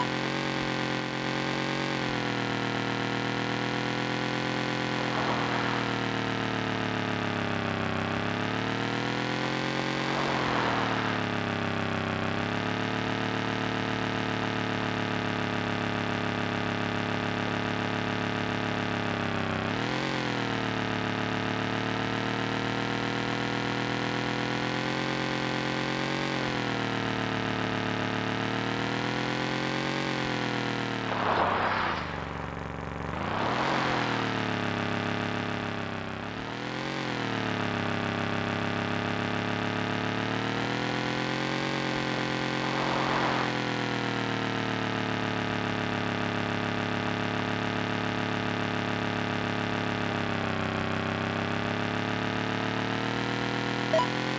Yeah. you